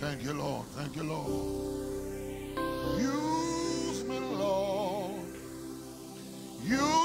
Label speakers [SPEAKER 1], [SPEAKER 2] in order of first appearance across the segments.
[SPEAKER 1] Thank you, Lord. Thank you, Lord. Use me, Lord. Use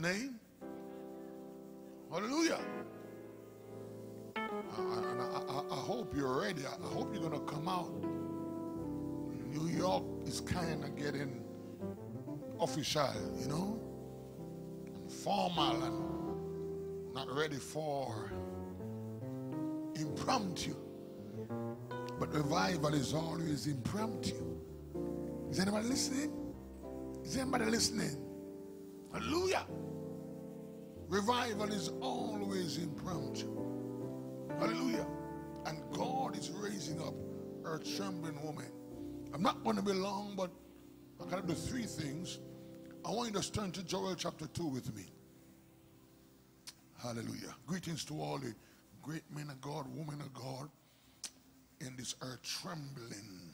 [SPEAKER 1] name? Hallelujah. I, I- I- hope you're ready. I I hope you're going to come out. New York is kind of getting official, you know, and formal and not ready for impromptu. But revival is always impromptu. Is anybody listening? Is anybody listening? Hallelujah. Revival is always impromptu. Hallelujah. And God is raising up a trembling woman. I'm not going to be long, but I gotta do three things. I want you to turn to Joel chapter 2 with me. Hallelujah. Greetings to all the great men of God, women of God in this earth trembling.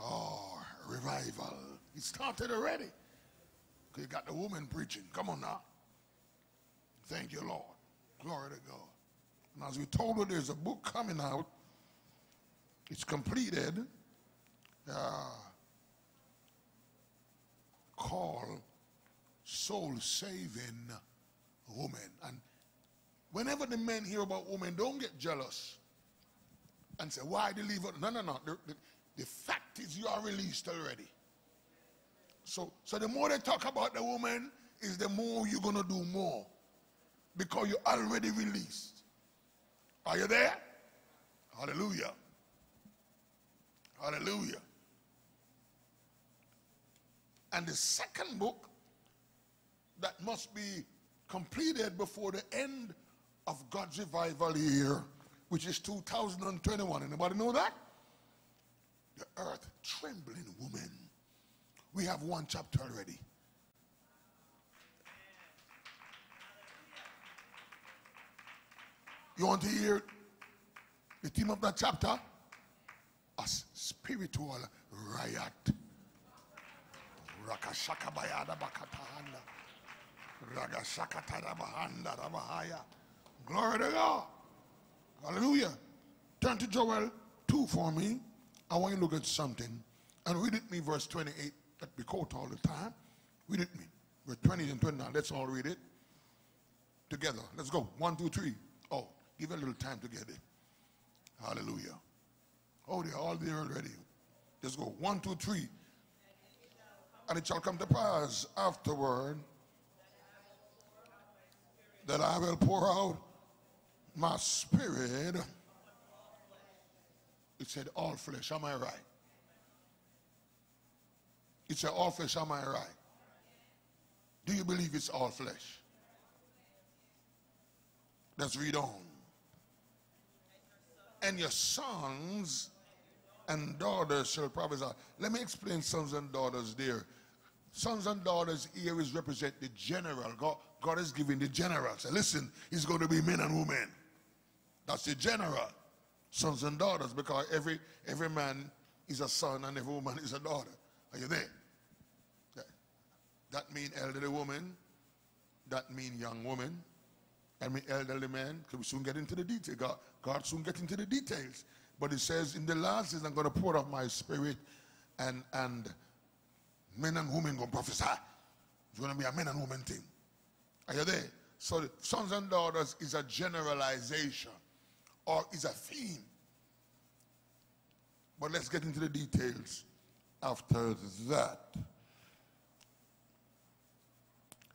[SPEAKER 1] Oh, revival. It started already. You got the woman preaching. Come on now. Thank you, Lord. Glory to God. And as we told you, there's a book coming out. It's completed. Uh, called Soul Saving Woman. And whenever the men hear about women, don't get jealous and say, why they leave it? No, no, no. The, the, the fact is you are released already. So, so the more they talk about the woman, is the more you're gonna do more. Because you're already released. Are you there? Hallelujah. Hallelujah. And the second book that must be completed before the end of God's revival year, which is 2021. Anybody know that? The earth trembling woman. We have one chapter already. You want to hear the theme of that chapter? A spiritual riot. Glory to God. Hallelujah. Turn to Joel 2 for me. I want you to look at something. And read it me, verse 28, that we quote all the time. Read it me. Verse 20 and 29. Let's all read it together. Let's go. One, two, three. Oh, give it a little time to get it. Hallelujah. Oh, they're all there already. Let's go. One, two, three. And it shall come to pass afterward that I will pour out my spirit. It said all flesh. Am I right? It said all flesh. Am I right? Do you believe it's all flesh? Let's read on. And your sons and daughters shall prophesy. Let me explain sons and daughters there. Sons and daughters here is represent the general. God, God is giving the general. Say, listen, it's going to be men and women. That's the general. Sons and daughters, because every every man is a son and every woman is a daughter. Are you there? That mean elderly woman. That mean young woman. That mean elderly man. Because we soon get into the detail. God, God soon get into the details. But he says, in the last days, I'm going to pour out my spirit and and men and women going to prophesy. It's going to be a men and women thing. Are you there? So sons and daughters is a generalization or is a theme. But let's get into the details after that.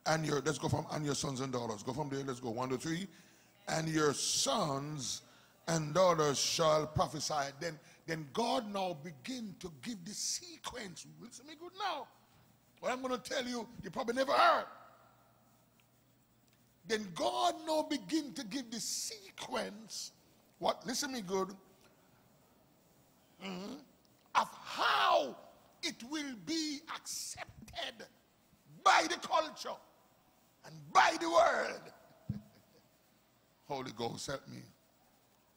[SPEAKER 1] And your, let's go from, and your sons and daughters. Go from there, let's go. One, two, three. And your sons and daughters shall prophesy. Then, then God now begin to give the sequence. Listen me good now. What I'm going to tell you, you probably never heard. Then God now begin to give the sequence. What? Listen me good. Mhm, of how it will be accepted by the culture and by the world. Holy Ghost, help me.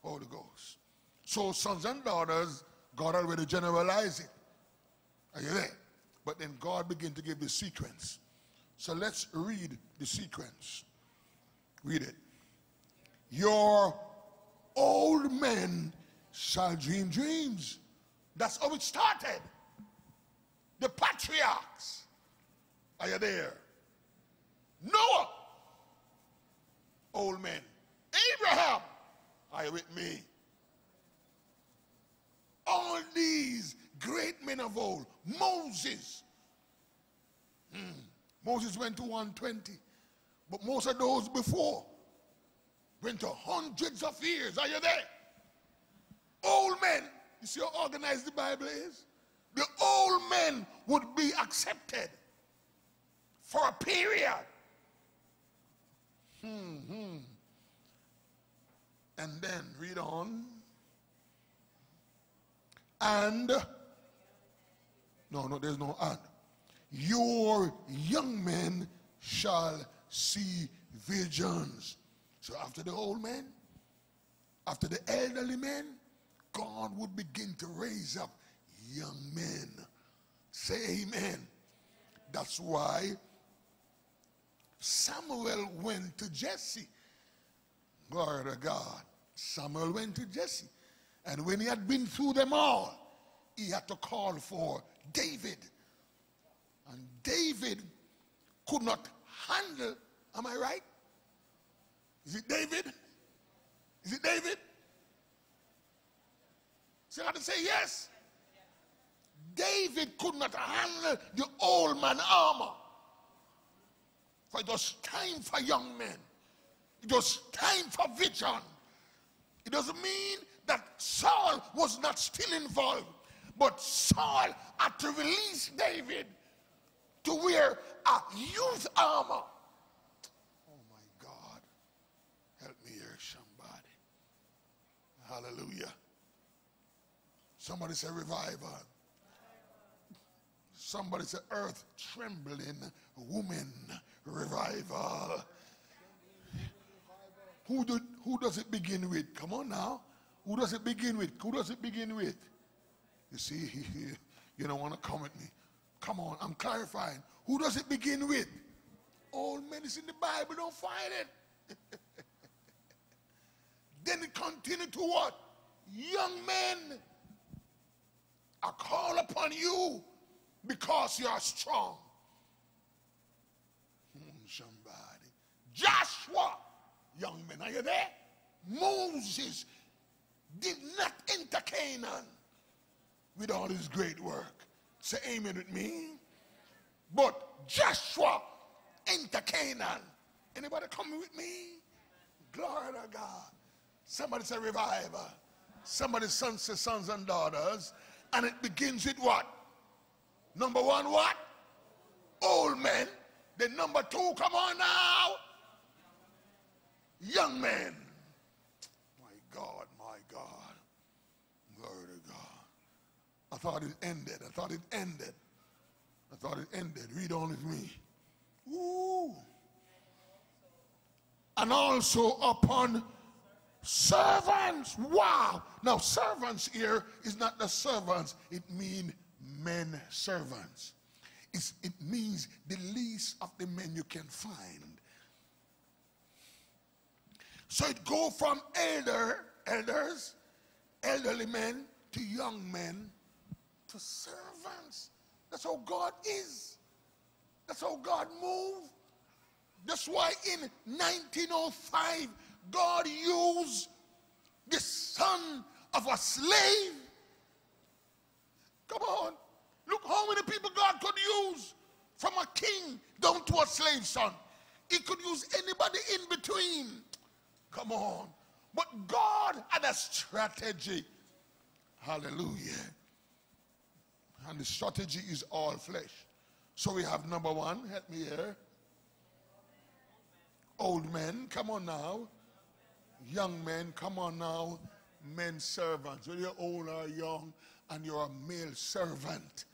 [SPEAKER 1] Holy Ghost. So sons and daughters, God already generalized it. Are you there? But then God began to give the sequence. So let's read the sequence. Read it. Your old men shall dream dreams. That's how it started. The patriarchs. Are you there? Noah. Old men. Abraham. Are you with me? All these great men of old. Moses. Hmm. Moses went to 120. But most of those before went to hundreds of years. Are you there? Old men. You see how organized the Bible is? The old men would be accepted for a period. Hmm, hmm. And then read on. And, no, no, there's no and. Your young men shall see visions. So after the old men, after the elderly men, God would begin to raise up young men. Say amen. That's why Samuel went to Jesse. Glory to God. Samuel went to Jesse. And when he had been through them all, he had to call for David. And David could not handle, am I right? Is it David? Is it David? So I got to say yes. David could not handle the old man armor. For it was time for young men. It was time for vision. It doesn't mean that Saul was not still involved, but Saul had to release David to wear a youth armor. Oh my God. Help me here, somebody. Hallelujah. Somebody say revival. Somebody say earth trembling woman revival. Who, do, who does it begin with? Come on now. Who does it begin with? Who does it begin with? You see, you don't want to come at me. Come on, I'm clarifying. Who does it begin with? Men is in the Bible, don't find it. then it continued to what? Young men, I call upon you because you are strong. Hmm, somebody. Joshua, young men, are you there? Moses did not enter Canaan with all his great work. Say amen with me. But Joshua entered Canaan. Anybody coming with me? Glory to God. Somebody say revival. Somebody's sons say sons and daughters. And it begins with what? Number one, what? Old men. Then number two, come on now. Young men. My God, my God. Glory to God. I thought it ended. I thought it ended. I thought it ended. Read on with me. Ooh. And also upon servants. Wow. Now, servants here is not the servants, it means men servants. It's, it means the least of the men you can find. So it go from elder, elders, elderly men to young men to servants. That's how God is. That's how God moved. That's why in 1905, God used the son of a slave. Come on. Look how many people God could use from a king down to a slave son. He could use anybody in between. Come on. But God had a strategy. Hallelujah. And the strategy is all flesh. So we have number one, help me here. Old men, come on now. Young men, come on now. Men servants, whether you're old or young, and you're a male servant.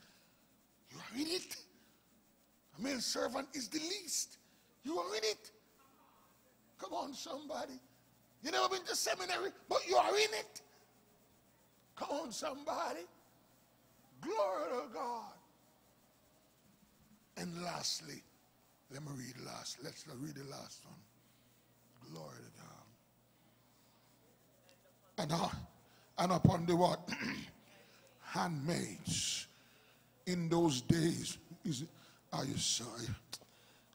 [SPEAKER 1] You are in it. A male servant is the least. You are in it. Come on, somebody. You never been to seminary, but you are in it. Come on, somebody. Glory to God. And lastly, let me read last. Let's read the last one. Glory to God. And, uh, and upon the what? Handmaids. In those days, is are you sorry?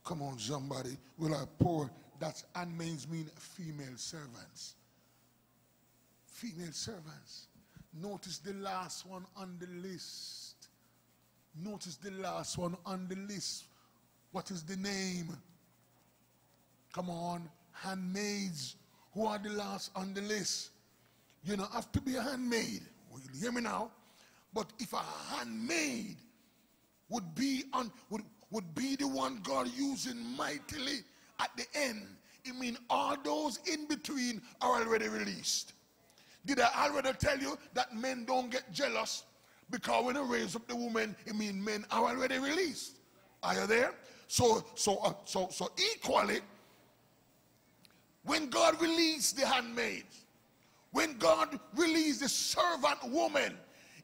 [SPEAKER 1] Come on, somebody. Will I pour? That's handmaids mean female servants. Female servants. Notice the last one on the list. Notice the last one on the list. What is the name? Come on, handmaids. Who are the last on the list? You don't have to be a handmaid. Will you hear me now? But if a handmaid would be on would, would be the one God using mightily at the end, it means all those in between are already released. Did I already tell you that men don't get jealous? Because when they raise up the woman, it means men are already released. Are you there? So, so, uh, so, so equally, when God released the handmaids, when God released the servant woman,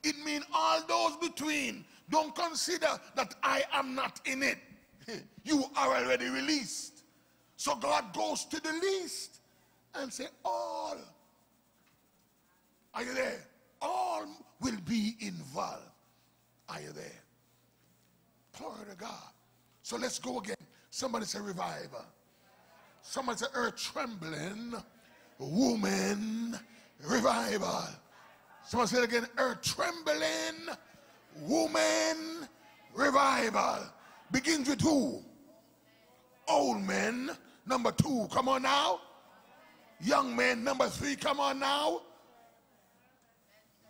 [SPEAKER 1] it means all those between don't consider that I am not in it. You are already released. So God goes to the least and say, all are you there? All will be involved. Are you there? Glory to God. So let's go again. Somebody say revival. Somebody say earth trembling, woman, revival. Somebody say it again, earth trembling, woman, revival. Begins with who? Old men, number two, come on now. Young men, number three, come on now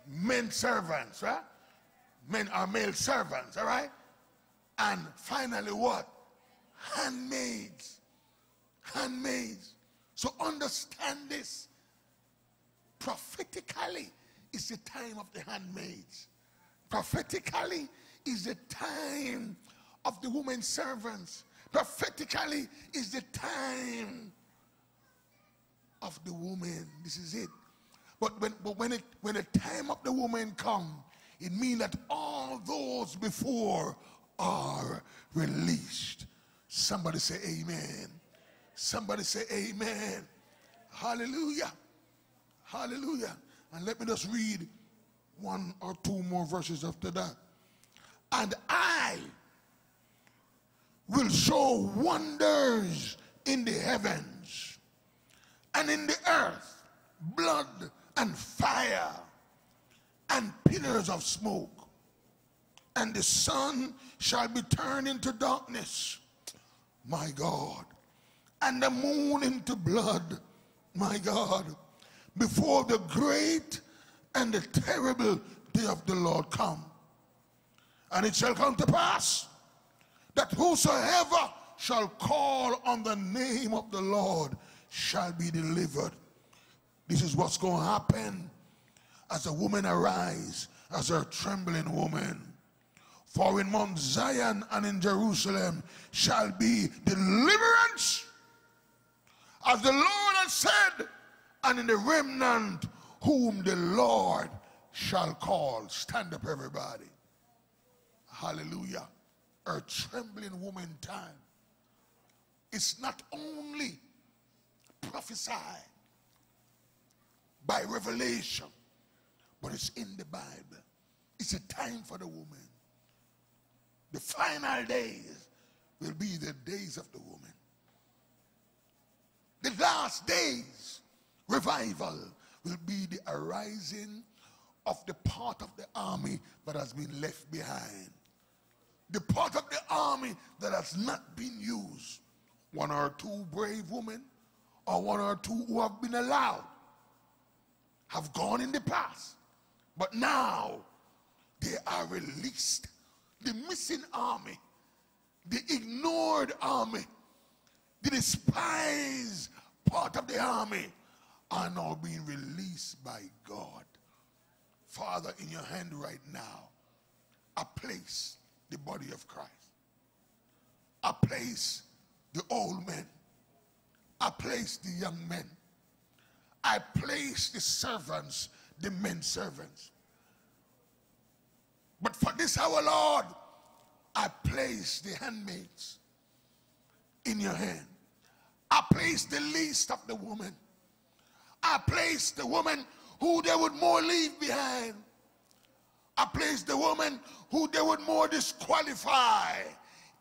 [SPEAKER 1] men servants, right? Men are male servants, all right? And finally, what? Handmaids. Handmaids. So understand this. prophetically is the time of the handmaids. Prophetically is the time of the women servants. Prophetically is the time of the woman. This is it. But when, but when, it, when the time of the woman come, it means that all those before are released. Somebody say amen. Somebody say amen. Hallelujah. Hallelujah. And let me just read one or two more verses after that. And I will show wonders in the heavens and in the earth, blood and fire and pillars of smoke. And the sun shall be turned into darkness, my God, and the moon into blood, my God, before the great and the terrible day of the Lord come. And it shall come to pass that whosoever shall call on the name of the Lord shall be delivered. This is what's going to happen as a woman arise as a trembling woman. For in Mount Zion and in Jerusalem shall be deliverance, as the Lord has said, and in the remnant whom the Lord shall call. Stand up, everybody. Hallelujah. A trembling woman time. It's not only prophesied by revelation, but it's in the Bible. It's a time for the woman. The final days will be the days of the woman. The last days, revival, will be the arising of the part of the army that has been left behind. The part of the army that has not been used. One or two brave women, or one or two who have been allowed, have gone in the past. But now they are released. The missing army, the ignored army, the despised part of the army are now being released by God. Father, in your hand right now, a place the body of Christ. I place the old men. I place the young men. I place the servants, the men servants. But for this our Lord, I place the handmaids in your hand. I place the least of the women. I place the woman who they would more leave behind. I place the woman who they would more disqualify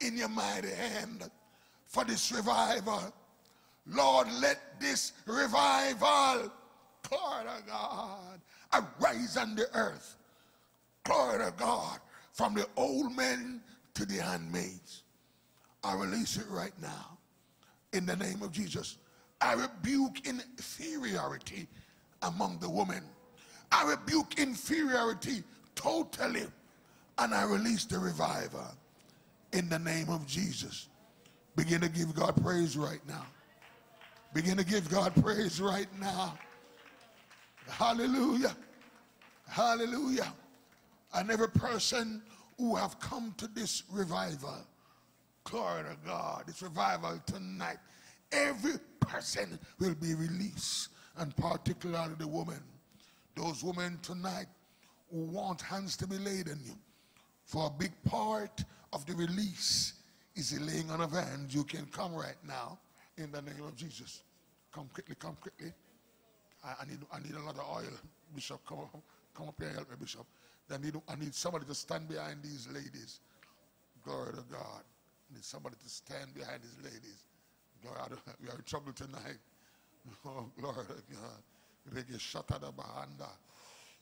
[SPEAKER 1] in your mighty hand for this revival. Lord, let this revival, glory to God, arise on the earth. Glory to God, from the old men to the handmaids. I release it right now in the name of Jesus. I rebuke inferiority among the women. I rebuke inferiority totally. And I release the reviver in the name of Jesus. Begin to give God praise right now. Begin to give God praise right now. Hallelujah. Hallelujah. And every person who have come to this revival, glory to God, this revival tonight, every person will be released, and particularly the woman. Those women tonight who want hands to be laid on you. For a big part of the release is the laying on of hands. You can come right now in the name of Jesus. Come quickly, come quickly. I, I need, I need a lot of oil. Bishop, come, come up here and help me, Bishop. I need, I need somebody to stand behind these ladies. Glory to God. I need somebody to stand behind these ladies. Glory, we are in trouble tonight. Oh, glory to God.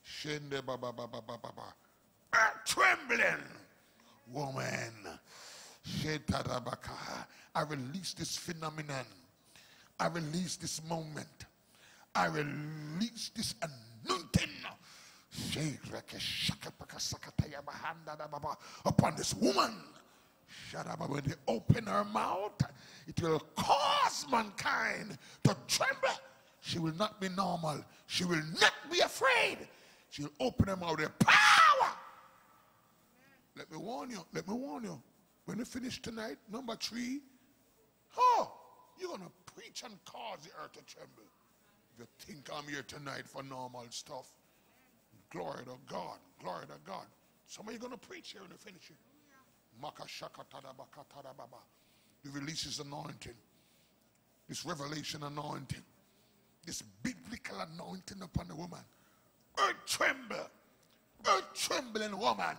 [SPEAKER 1] Shende ba ba ba ba ba ba ba. Trembling woman. Shetarabaka. I release this phenomenon. I release this moment. I release this anointing upon this woman. When they open her mouth, it will cause mankind to tremble She will not be normal. She will not be afraid. She'll open them out with power. Let me warn you. Let me warn you. When you finish tonight, number three, oh, you're going to preach and cause the earth to tremble. If you think I'm here tonight for normal stuff, glory to God. Glory to God. Some of you going to preach here when you finish it. Makashakatadabakatadababa. The releases anointing. This revelation anointing. This biblical anointing upon the woman. Earth tremble. a trembling woman.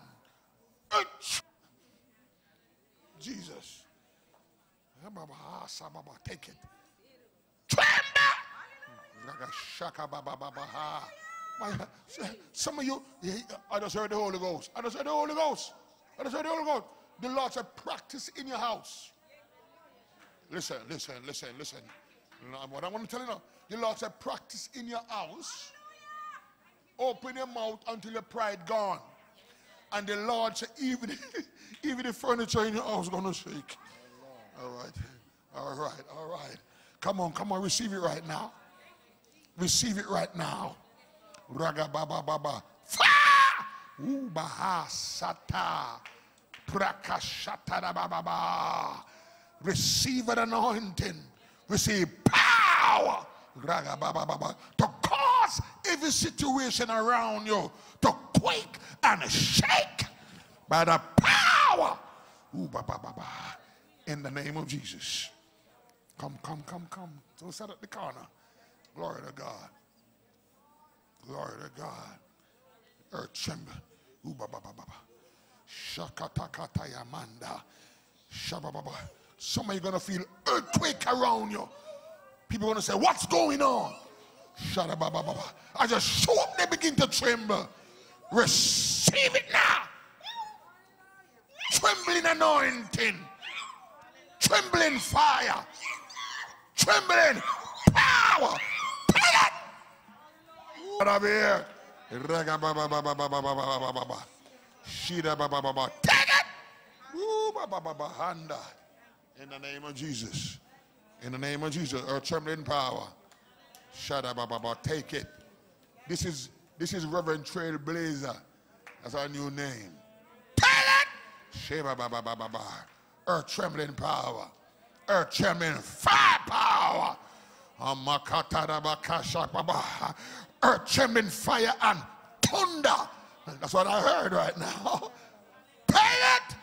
[SPEAKER 1] Earth tr- Jesus. Take it. Tremble. Some of you, I just heard the Holy Ghost. I just heard the Holy Ghost. I just heard the Holy Ghost. The Lord said, practice in your house. Listen, listen, listen, listen. What I want to tell you now, the Lord said, practice in your house. Open your mouth until your pride gone. And the Lord said, even, even the furniture in your house gonna shake. All right, all right, all right. Come on, come on, receive it right now. Receive it right now. Raga baba baba. Fire! Ooh, baha sata. Prakashata da ba ba ba. Receive an anointing. Receive power. Raga ba ba ba ba. To every situation around you to quake and shake by the power. Ooh, ba ba ba ba. In the name of Jesus. Come, come, come, come. So set at the corner. Glory to God. Glory to God. Earth tremble. Ooh, ba, ba, ba. Some of you going to feel earthquake around you. People going to say, what's going on? I just show up, they begin to tremble. Receive it now. Trembling anointing. Trembling fire. Trembling power. It. Get up here. Raga ba ba ba ba ba ba ba ba ba ba ba. Shida ba ba ba ba. Take it. Woo ba ba ba ba handa. In the name of Jesus. In the name of Jesus. Or trembling power. Shada ba ba ba. Take it. This is this is Reverend Trailblazer. That's our new name. Take it. Earth trembling power. Earth trembling fire power. Earth trembling fire and thunder. That's what I heard right now. Take it.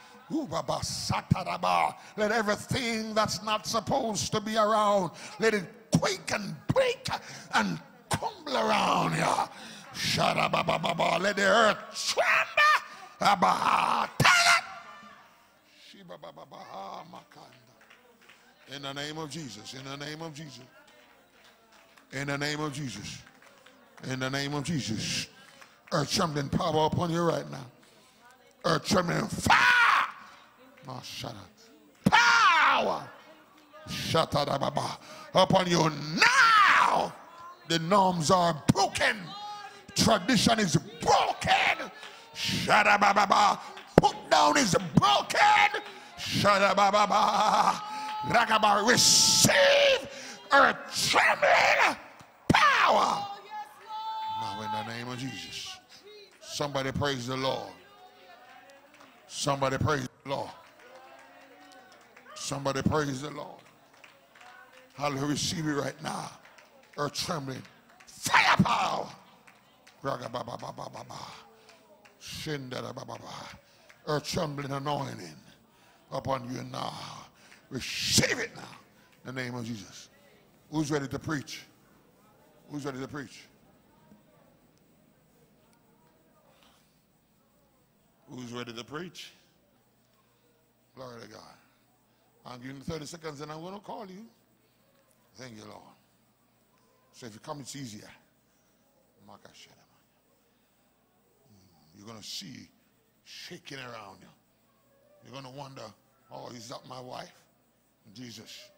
[SPEAKER 1] Let everything that's not supposed to be around, let it quake and break and crumble around you. Shadabababa. Let the earth tremble. Abba, Take it. Shibababa, makanda. In the name of Jesus. In the name of Jesus. In the name of Jesus. In the name of Jesus. Earth trembling power upon you right now. Earth trembling fire. Power. Shut up upon you now. The norms are broken. Tradition is broken. Up. Put down is broken. Up. Rakaba. Receive earth trembling power. Now, in the name of Jesus, somebody praise the Lord. Somebody praise the Lord. Somebody praise the Lord. Hallelujah. Receive it right now. Earth trembling. Firepower. Earth trembling anointing upon you now. Receive it now. In the name of Jesus. Who's ready to preach? Who's ready to preach? Who's ready to preach? Glory to God. I'm giving 30 seconds and I'm going to call you. Thank you, Lord. So if you come, it's easier. Makashadama. Mm, You're going to see shaking around you. You're going to wonder, oh, is that my wife? Jesus.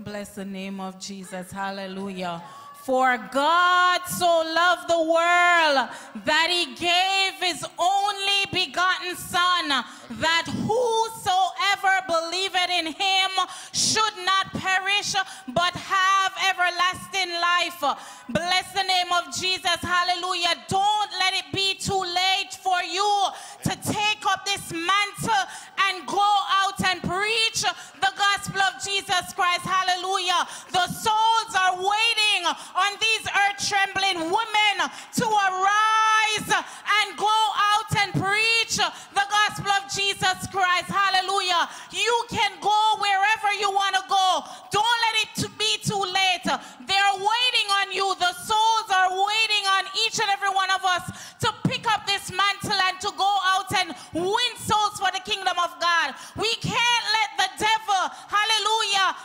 [SPEAKER 2] Bless the name of Jesus. Hallelujah. For God so of the world that he gave his only begotten Son, that whosoever believeth in him should not perish, but have everlasting life. Bless the name of Jesus. Hallelujah. Don't let it be too late for you to take up this mantle and go out and preach the gospel
[SPEAKER 1] of Jesus Christ.
[SPEAKER 3] Hallelujah. The souls are waiting on these earth trembling women to arise and go out and preach the gospel of Jesus Christ. Hallelujah. You can go wherever you want to go. Don't let it be too late. They're waiting on you. The souls are waiting on each and every one of us to up this mantle and to go out and win souls for the kingdom of God. We can't let the devil, hallelujah,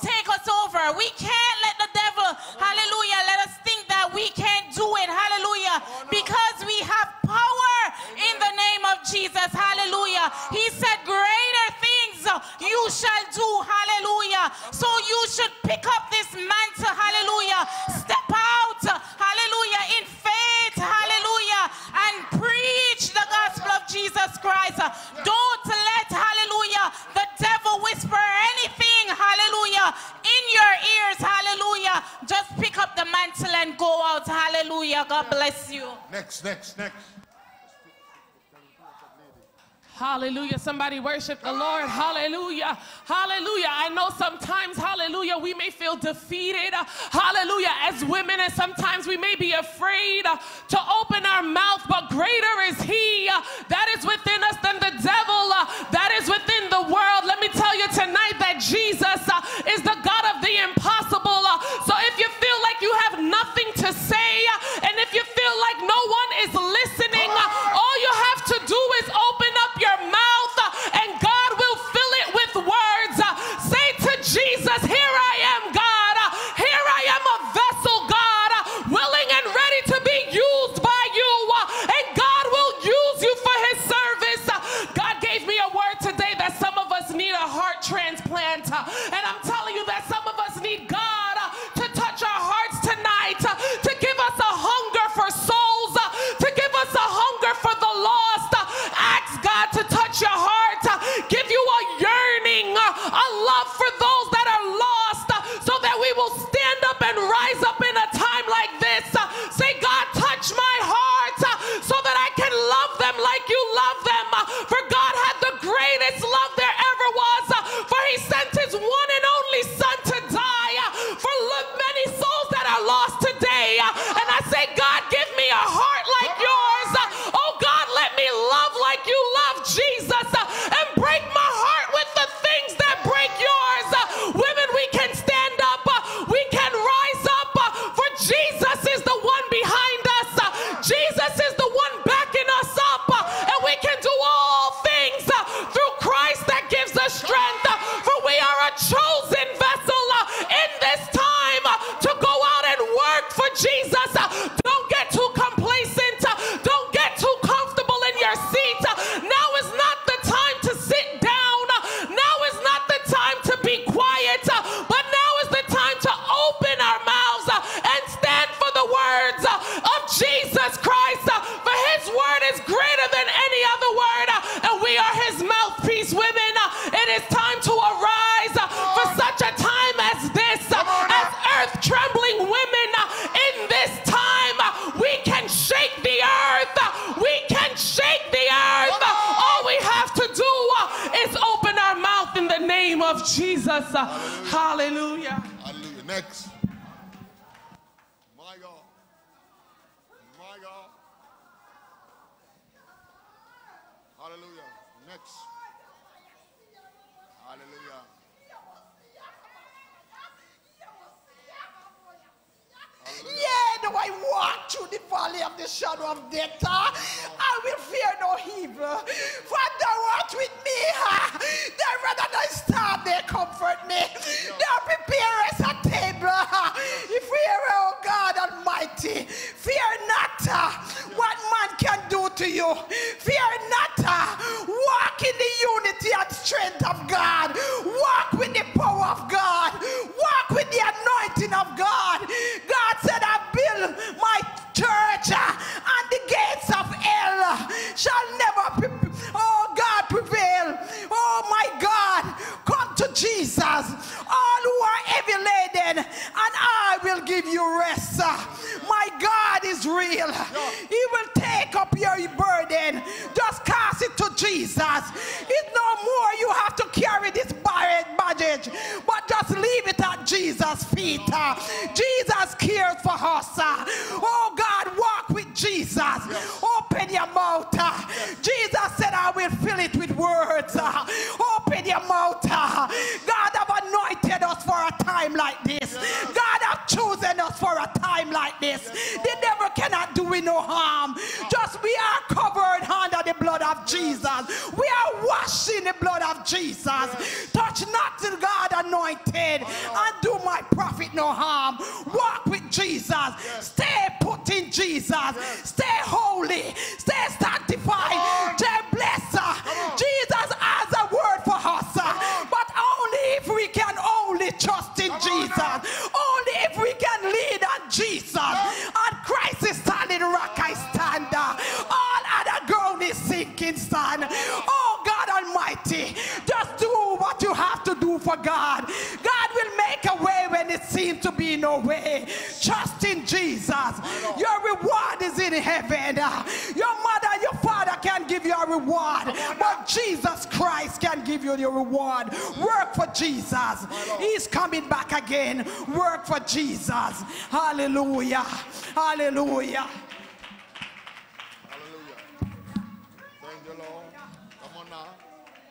[SPEAKER 3] take us over. We can't let the devil, hallelujah, let us think that we can't do it, hallelujah, because we have power in the name of Jesus, hallelujah. He said, Greater things you shall do, hallelujah. So you should pick up this mantle, hallelujah. Step out, hallelujah, in Jesus Christ. Don't let, hallelujah, the devil whisper anything, hallelujah, in your ears, hallelujah. Just pick up the mantle and go out, hallelujah. God bless you. Next, next, next. Hallelujah. Somebody worship the Lord. Hallelujah. Hallelujah. I know sometimes, hallelujah, we may feel defeated. Hallelujah. As women, and sometimes we may be afraid to open our mouth, but greater is He that is within us than the devil that is within the world. Let me tell you tonight that Jesus is the God of the impossible. Jesus. Uh, Hallelujah.
[SPEAKER 1] Hallelujah. Next. My God. My God. Hallelujah. Next. Hallelujah.
[SPEAKER 4] Yeah, though I walk through the valley of the shadow of death, uh, I will fear no evil. For thou art with me. Uh, thy rather than star, they comfort me. Thou preparest a table. Uh, fear, oh God Almighty. Fear not what man can do to you. Fear not. Walk in the unity and strength of God. Walk with the power of God. With the anointing of God. God said, I build my church uh, and the gates of hell shall never, oh God, prevail. Oh my God, Jesus. All who are heavy laden, and I will give you rest. My God is real. He will take up your burden. Just cast it to Jesus. It's no more you have to carry this baggage, but just leave it at Jesus' feet. Jesus cares for us. Oh God, walk with Jesus. Open your mouth. Jesus said, I will fill it with words. Open your mouth. we no harm. Just we are covered under the blood of Jesus. We are washed in the blood of Jesus. Touch not the God anointed and do my prophet no harm. Walk with Jesus. Stay put in Jesus. Stay holy. Stay sanctified. Stay blessed. Jesus has a word for us.
[SPEAKER 1] But
[SPEAKER 4] only if we can only trust seem to be no way, trust in Jesus. Your reward is in heaven. Your mother, your father can give you a reward, but Jesus Christ can give you your reward. Work for Jesus. He's coming back again. Work for Jesus. Hallelujah. Hallelujah.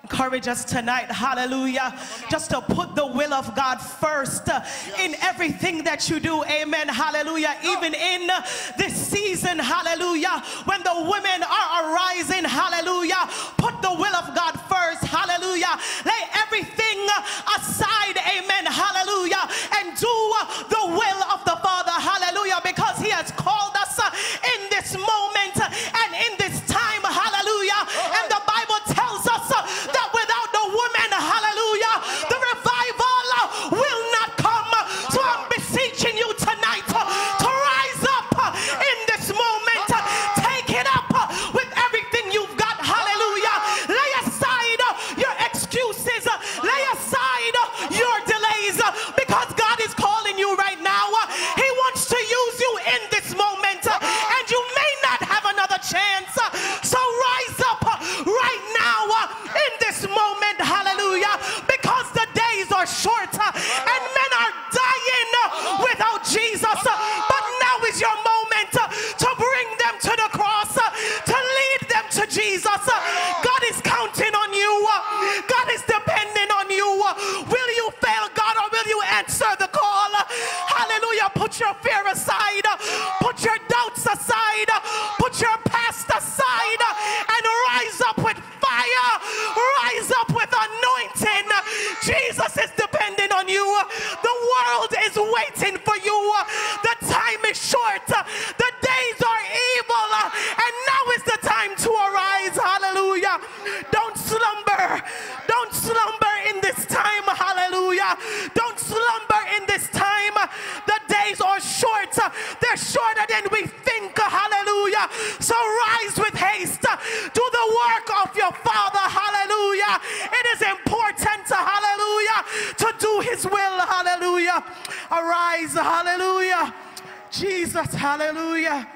[SPEAKER 5] encourage us tonight, hallelujah, just to put the will of God first uh, in everything that you do, amen, hallelujah, even in this season, hallelujah, when the women are arising, hallelujah, put the will of God first, hallelujah, lay everything aside, amen, hallelujah, and do the will of the Father, hallelujah, because He has called Aleluia!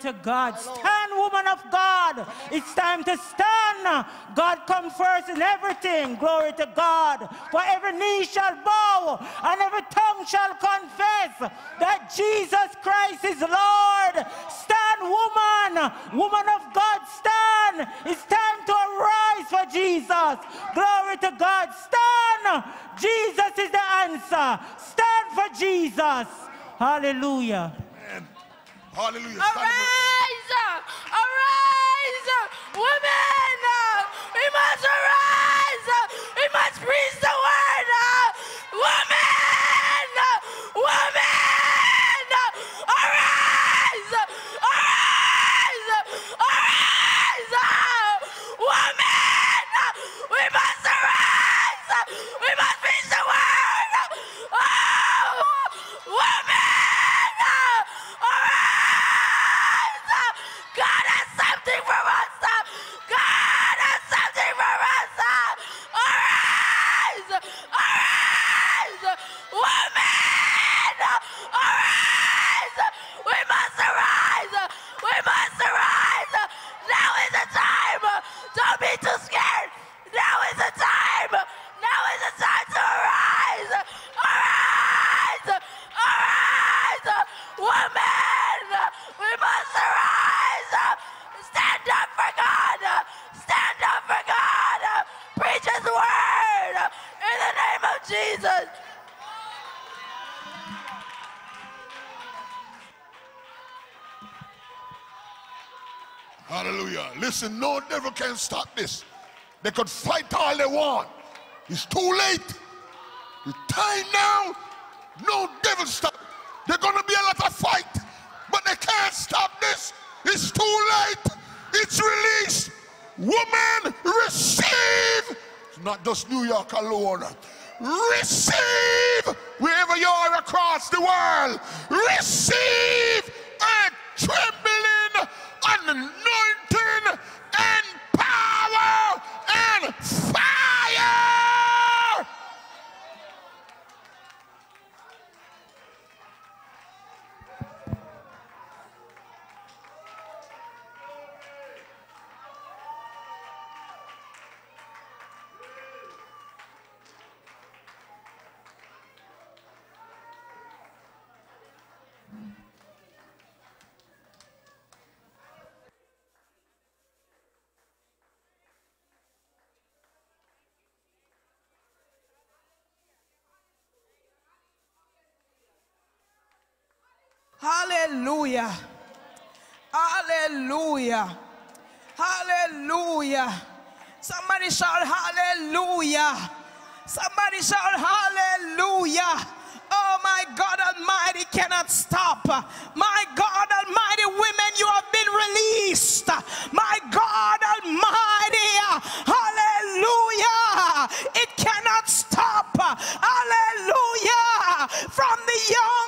[SPEAKER 5] To God.
[SPEAKER 6] Stand, woman of God. It's time to stand. God come first in everything. Glory to God. For every knee shall bow and every tongue shall confess that Jesus Christ is Lord. Stand, woman. Woman of God, stand. It's time to arise for Jesus. Glory to God. Stand. Jesus is the answer. Stand for Jesus. Hallelujah.
[SPEAKER 1] Hallelujah.
[SPEAKER 7] Arise! Arise! Women! Uh, we must arise! We must preach the word! Uh, Women! Women! Arise! Arise! Arise! Women! We must arise! We must preach the word! Oh! Women! Arise! God has something for us! God has something for us! Arise! Arise! Women! Arise! We must arise! We must arise! Now is the time! Don't be too scared! Now is the time! Now is the time to arise! Arise! Arise! Women! We must arise! Stand up for God! Stand up for God! Preach His word! In the name of Jesus!
[SPEAKER 1] Hallelujah. Listen, no devil can stop this. They could fight all they want. It's too late. The time now, no devil stop. There's gonna be a lot of fight, but they can't stop this. It's too late. It's released. Woman, receive. It's not just New York alone. Receive wherever you are across the world. Receive a trembling, anointing,
[SPEAKER 4] Hallelujah. Hallelujah. Hallelujah. Somebody shout hallelujah. Somebody shout hallelujah. Oh my God Almighty cannot stop. My God Almighty, women, you have been released. My God Almighty, hallelujah. It cannot stop. Hallelujah. From the young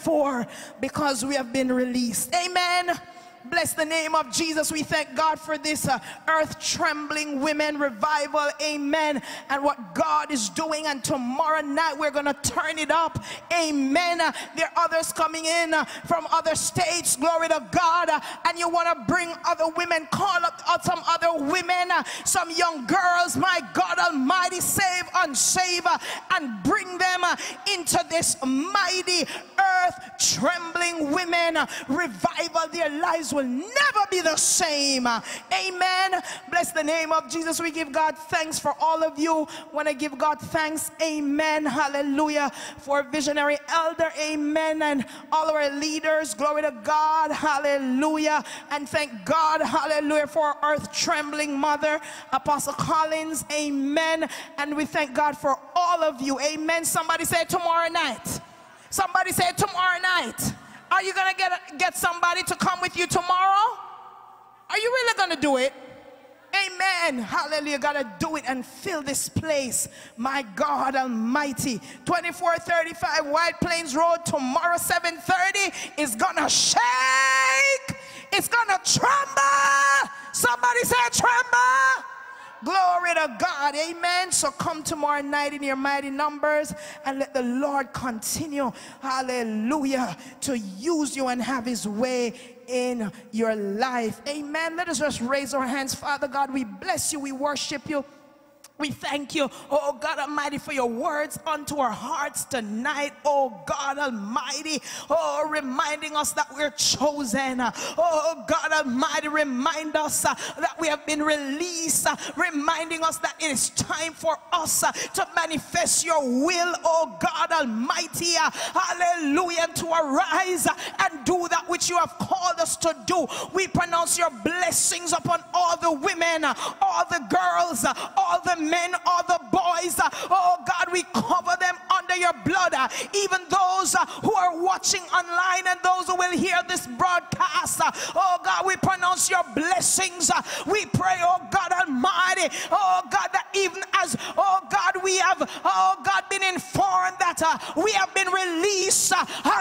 [SPEAKER 4] before because we have been released. Amen. Bless the name of Jesus. We thank God for this uh, earth trembling women revival. Amen. And what God is doing. And tomorrow night we're going to turn it up. Amen. Uh, there are others coming in uh, from other states. Glory to God. Uh, and you want to bring other women, call up some other women, uh, some young girls. My God Almighty, save, unsave, uh, and bring them into this mighty earth trembling women revival. Their lives will never be the same. Amen. Bless the name of Jesus. We give God thanks for all of you. Want to give God thanks. Amen. Hallelujah. For visionary elder. Amen. And all our leaders. Glory to God. Hallelujah. And thank God. Hallelujah. For earth trembling mother, Apostle Collins. Amen. And we thank God for all of you. Amen. Somebody say tomorrow night. Somebody say tomorrow night. Are you going to get, get somebody to come with you tomorrow? Are you really going to do it? Amen. Hallelujah. Got to do it and fill this place. My God Almighty. 2435 White Plains Road tomorrow 730 is going to shake. It's going to tremble. Somebody say tremble. Glory to God. Amen. So come tomorrow night in your mighty numbers and let the Lord continue, hallelujah, to use you and have his way in your life. Amen. Let us just raise our hands. Father God, we bless you. We worship you. We thank you, oh God Almighty, for your words unto our hearts tonight, oh God Almighty. Oh, reminding us that we're chosen. Oh God Almighty, remind us uh, that we have been released. Uh, reminding us that it is time for us uh, to manifest your will, oh God Almighty. Hallelujah. And to arise and do that which you have called us to do. We pronounce your blessings upon all the women, all the girls, all the men or the boys. Oh God, we cover them under your blood. Even those who are watching online and those who will hear this broadcast. Oh God, we pronounce your blessings. We pray, oh God Almighty, oh God, that even as, oh God, we have, oh God, been informed that uh, we have been released. Hallelujah